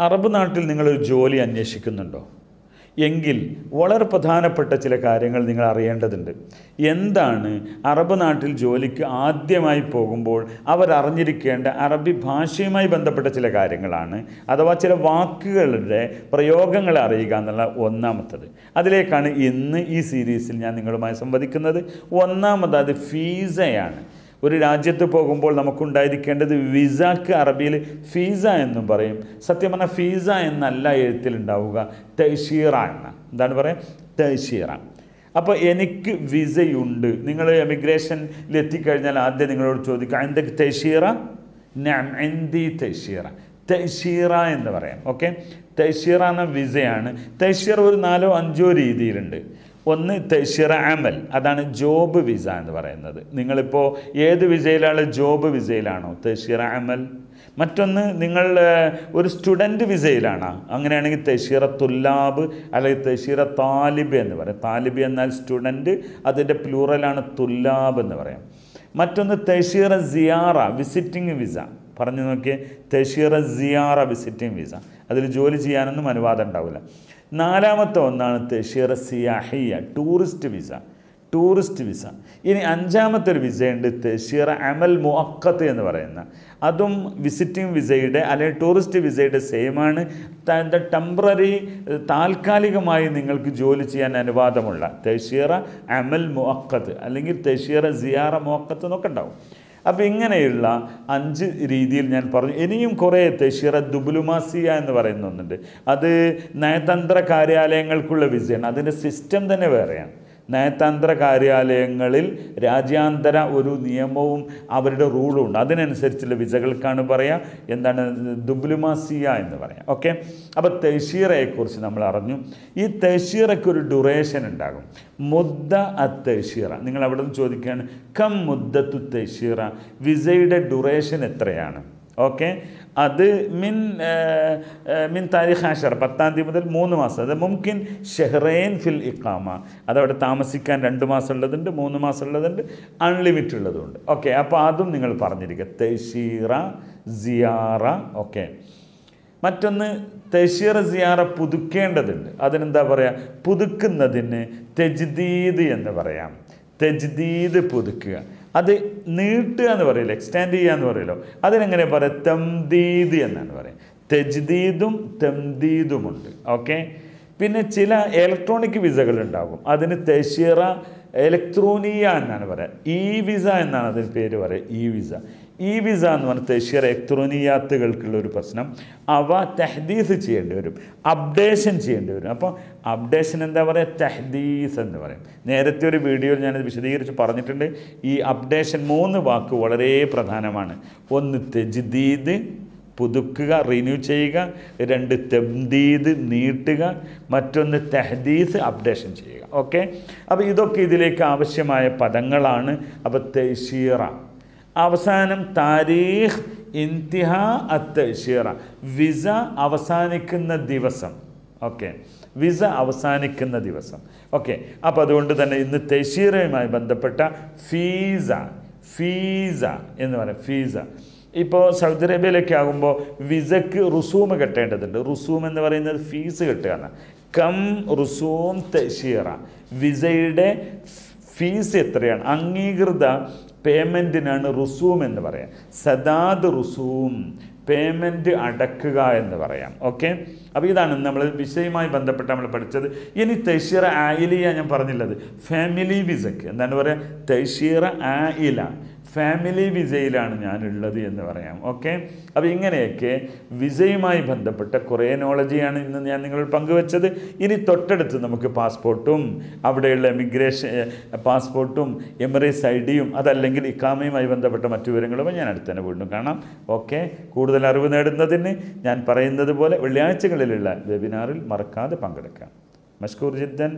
Arab നാട്ടിൽ നിങ്ങളൊരു ജോലി അന്വേഷിക്കുന്നുണ്ടോ? എങ്കിൽ വളരെ പ്രധാനപ്പെട്ട ചില കാര്യങ്ങൾ നിങ്ങൾ അറിയേണ്ടതുണ്ട്. എന്താണ് അറബ് നാട്ടിൽ ജോലിക്ക് ആദ്യമായി പോകുമ്പോൾ അവർ അറബി ഭാഷയുമായി ബന്ധപ്പെട്ട ചില കാര്യങ്ങളാണ് അഥവാ ചില വാക്കുകളുടെ പ്രയോഗങ്ങൾ അറിയുക എന്നുള്ള ഒന്നാമത്തത്. അതിലേക്കാണ് ഇന്ന് ഈ സീരീസിൽ ഞാൻ നിങ്ങളുമായി സംവദിക്കുന്നത്. ഒന്നാമത് അത് ഫീസയാണ്. ഒരു രാജ്യത്ത് പോകുമ്പോൾ നമുക്കുണ്ടായിരിക്കേണ്ടത് വിസക്ക് അറബിയിൽ ഫീസ എന്നും പറയും. സത്യം പറഞ്ഞാൽ ഫീസ എന്നല്ല എഴുത്തിലുണ്ടാവുക തൈഷീറ എന്ന. എന്താണ് പറയുക തൈഷീറ അപ്പോൾ എനിക്ക് വിസയുണ്ട്. നിങ്ങൾ എമിഗ്രേഷനിൽ എത്തിക്കഴിഞ്ഞാൽ ആദ്യം നിങ്ങളോട് ചോദിക്കുക എന്തൊക്കെ തൈഷീറ ഞാൻ എന്തി തൈഷീറ തൈഷീറ എന്ന് പറയാം. ഓക്കെ? തൈഷീറ എന്ന വിസയാണ്. തൈഷീറ ഒരു നാലോ അഞ്ചോ രീതിയിലുണ്ട്. ഒന്ന് തെഷിറ അമൽ. അതാണ് ജോബ് വിസ എന്ന് പറയുന്നത്. നിങ്ങളിപ്പോൾ ഏത് വിസയിലാണ് ജോബ് വിസയിലാണോ? തെഷിറ അമൽ. മറ്റൊന്ന് നിങ്ങൾ ഒരു സ്റ്റുഡന്റ് വിസയിലാണ്? അങ്ങനെയാണെങ്കിൽ തെഷീറ തുല്ലാബ് അല്ലെങ്കിൽ തെഷീറ താലിബ് എന്ന് പറയാം. താലിബ് എന്നാൽ സ്റ്റുഡന്റ് അതിന്റെ പ്ലൂറലാണ് തുല്ലാബ് എന്ന് പറയാം. മറ്റൊന്ന് തെഷീറ സിയാറ വിസിറ്റിംഗ് വിസ. പറഞ്ഞു നോക്കിയ തെഷീറ സിയാറ വിസിറ്റിംഗ് വിസ. അതിൽ ജോലി ചെയ്യാനൊന്നും അനുവാദം ഉണ്ടാവില്ല. നാലാമത്തെ ഒന്നാണ് തെഷീറ സിയാഹിയ ടൂറിസ്റ്റ് വിസ. Tourist visa. ഇനി അഞ്ചാമത്തെ ഒരു വിസയുണ്ട് തഷീറ അമൽ മുഅക്കത്ത് എന്ന് പറയുന്ന. അതും വിസിറ്റിംഗ് വിസയുടെ അല്ലെങ്കിൽ ടൂറിസ്റ്റ് വിസയുടെ സെയിമാണ് ടെമ്പററി താൽക്കാലികമായി നിങ്ങൾക്ക് ജോലി ചെയ്യാൻ അനുവാദമുള്ള തെഷീറ അമൽ മുഅക്കത്ത് അല്ലെങ്കിൽ തെഷീറ സിയാറ മുഅക്കത്ത് എന്നൊക്കെ ഉണ്ടാവും. അപ്പോൾ ഇങ്ങനെയുള്ള അഞ്ച് രീതിയിൽ ഞാൻ പറഞ്ഞു. ഇനിയും കുറേ തെഷിറ ദുബുലുമാസിയ എന്ന് പറയുന്ന ഒന്നുണ്ട്. അത് നയതന്ത്ര കാര്യാലയങ്ങൾക്കുള്ള വിസയാണ് അതിന്റെ സിസ്റ്റം തന്നെ വേറെയാണ്. നയതന്ത്ര കാര്യാലയങ്ങളിൽ രാജ്യാന്തര ഒരു നിയമവും അവരുടെ റൂളും ഉണ്ട് അതിനനുസരിച്ചുള്ള വിസകൾക്കാണ് പറയുക എന്താണ്? ദുബ്ലുമാസിയ എന്ന് പറയാം. ഓക്കെ? അപ്പോൾ തെഷീറയെക്കുറിച്ച് നമ്മൾ അറിഞ്ഞു. ഈ തെഷീറയ്ക്ക് ഒരു ഡ്യൂറേഷൻ ഉണ്ടാകും. മുദ്ദ അ തെഷീറ. നിങ്ങൾ അവിടെ നിന്ന് ചോദിക്കുകയാണ് കം മുദ്ദത്തു തെഷീറ? വിസയുടെ ഡ്യൂറേഷൻ എത്രയാണ്? ഓക്കെ? അത് മിൻ മിൻ താരിഖ് ആഷർ പത്താം തീയതി മുതൽ മൂന്ന് മാസം. അത് മുംകിൻ ഷെഹ്റൈൻ ഫിൽ ഇക്കാമ അതവിടെ താമസിക്കാൻ രണ്ട് മാസം ഉള്ളതുണ്ട് മൂന്ന് മാസം ഉള്ളതുണ്ട് അൺലിമിറ്റ് ഉള്ളതുണ്ട്. ഓക്കെ അപ്പോൾ അതും നിങ്ങൾ പറഞ്ഞിരിക്കുക തെഷീറ സിയാറ ഓക്കെ. മറ്റൊന്ന് തെഷീറ സിയാറ പുതുക്കേണ്ടതുണ്ട്. അതിനെന്താ പറയുക പുതുക്കുന്നതിന് തെജ്ദീദ് എന്ന് പറയാം. തെജ്ദീദ് പുതുക്കുക. അത് നീട്ടുക എന്ന് പറയില്ല? എക്സ്റ്റാൻഡ് ചെയ്യുക എന്ന് പറയല്ലോ? അതിനെങ്ങനെ പറയാം? തംദീദ് എന്നാണ് പറയുക തെജ്ദീദും തംദീദുമുണ്ട്. ഓക്കെ പിന്നെ ചില ഇലക്ട്രോണിക് വിസകൾ ഉണ്ടാകും. അതിന് തെഷീറ ഇലക്ട്രോണിയ എന്നാണ് പറയുക ഇ വിസ എന്നാണ് അതിന് പേര് പറയുക ഇ വിസ ഇ വിസ എന്ന് പറഞ്ഞ തെഷീറ എക്ട്രോണിയാത്തുകൾക്കുള്ള ഒരു പ്രശ്നം. അവ തെഹദീസ് ചെയ്യേണ്ടി വരും. അപ്ഡേഷൻ ചെയ്യേണ്ടി വരും. അപ്പോൾ അപ്ഡേഷൻ എന്താ പറയുക തെഹദീസ് എന്ന് പറയും. നേരത്തെ ഒരു വീഡിയോയിൽ ഞാനത് വിശദീകരിച്ച് പറഞ്ഞിട്ടുണ്ട്. ഈ അപ്ഡേഷൻ മൂന്ന് വാക്ക് വളരെ പ്രധാനമാണ്. ഒന്ന് തെജ്ദീദ് പുതുക്കുക റിന്യൂ ചെയ്യുക. രണ്ട് തെംദീദ് നീട്ടുക. മറ്റൊന്ന് തെഹദീസ് അപ്ഡേഷൻ ചെയ്യുക. ഓക്കെ? അപ്പോൾ ഇതൊക്കെ ഇതിലേക്ക് ആവശ്യമായ പദങ്ങളാണ്. അപ്പോൾ തെഷീറ അവസാനം താരീഖ് ഇന്തിഹ അത്തഷീറ വിസ അവസാനിക്കുന്ന ദിവസം. ഓക്കെ. വിസ അവസാനിക്കുന്ന ദിവസം. ഓക്കെ. അപ്പോൾ അതുകൊണ്ട് തന്നെ ഇന്ന് തെഷീറയുമായി ബന്ധപ്പെട്ട ഫീസ ഫീസ എന്ന് പറയാം ഫീസ. ഇപ്പോൾ സൗദി അറേബ്യയിലൊക്കെ ആകുമ്പോൾ വിസക്ക് റുസൂം കെട്ടേണ്ടതുണ്ട്. റുസൂം എന്ന് പറയുന്നത് ഫീസ് കെട്ടുകയാണ്. കം റുസൂം തെഷീറ വിസയുടെ ഫീസ് എത്രയാണ്? അംഗീകൃത പേയ്മെന്റിനാണ് റുസൂം എന്ന് പറയാം. സദാദ് റുസൂം പേയ്മെന്റ് അടക്കുക എന്ന് പറയാം. ഓക്കെ അപ്പോൾ ഇതാണ് നമ്മൾ വിഷയവുമായി ബന്ധപ്പെട്ട് നമ്മൾ പഠിച്ചത്. ഇനി തെഷീറ ആയിലിയ ഞാൻ പറഞ്ഞില്ലത്. ഫാമിലി വിസക്ക് എന്താണ് പറയുക തെഷീറ ആയില. ഫാമിലി വിസയിലാണ് ഞാനുള്ളത് എന്ന് പറയാം. ഓക്കെ അപ്പോൾ ഇങ്ങനെയൊക്കെ വിസയുമായി ബന്ധപ്പെട്ട കുറേ നോളജിയാണ് ഇന്ന് ഞാൻ നിങ്ങൾ പങ്കുവച്ചത്. ഇനി തൊട്ടടുത്ത് നമുക്ക് പാസ്പോർട്ടും അവിടെയുള്ള എമിഗ്രേഷൻ പാസ്പോർട്ടും എമിറേറ്റ്സ് ഐ ഡിയും അതല്ലെങ്കിൽ ഇക്കാമയുമായി ബന്ധപ്പെട്ട മറ്റു വിവരങ്ങളും ഞാൻ അടുത്ത് തന്നെ വീണ്ടും കാണാം. ഓക്കെ കൂടുതൽ അറിവ് നേടുന്നതിന് ഞാൻ പറയുന്നത് പോലെ വെള്ളിയാഴ്ചകളിലുള്ള വെബിനാറിൽ മറക്കാതെ പങ്കെടുക്കാം. മഷ്കൂർ ജിദ്ദൻ